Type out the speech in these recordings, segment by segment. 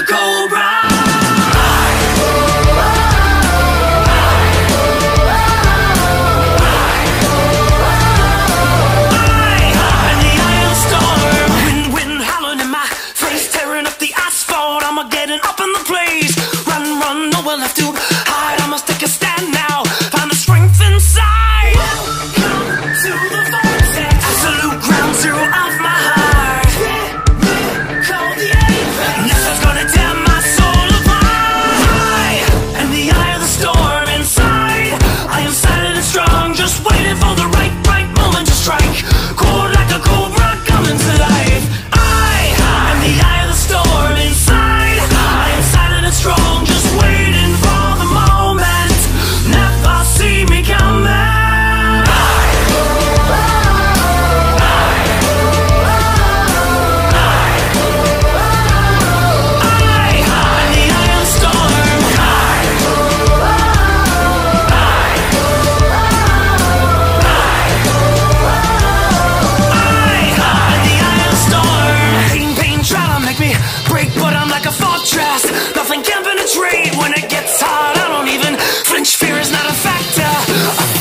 the Cobra.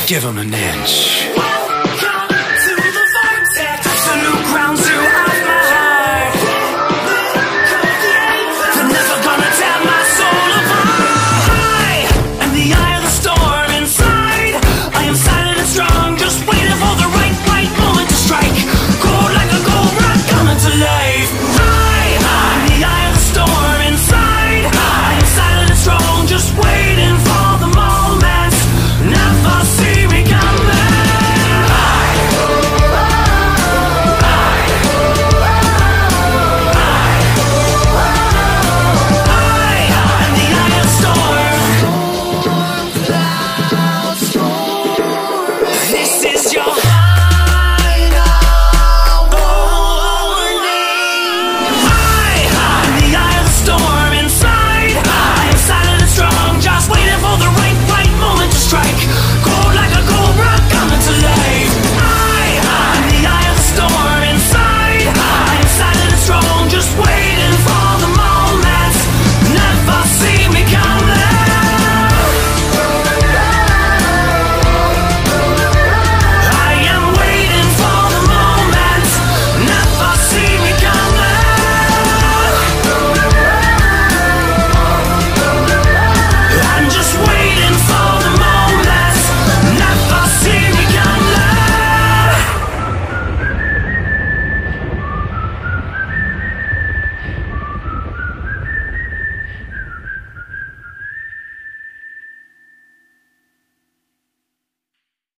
Give him an inch.